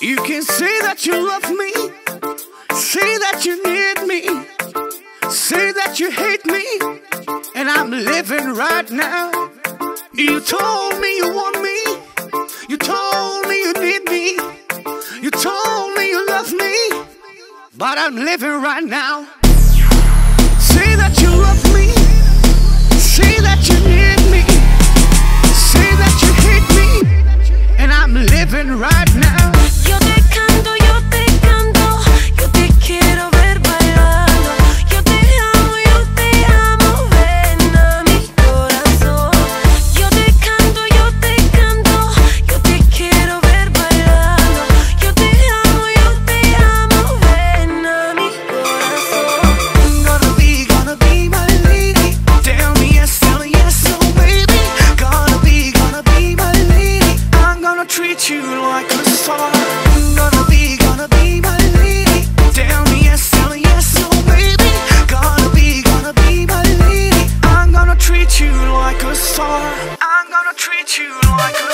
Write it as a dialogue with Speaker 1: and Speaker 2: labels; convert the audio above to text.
Speaker 1: You can say that you love me, say that you need me, say that you hate me, and I'm living right now. You told me you want me, you told me you need me, you told me you love me, but I'm living right now. Say that you love me, say that you need me, say that you hate me, and I'm living right now. you like a star. Gonna be, gonna be my lady. Tell me yes, tell me yes, oh baby. Gonna be, gonna be my lady. I'm gonna treat you like a star. I'm gonna treat you like a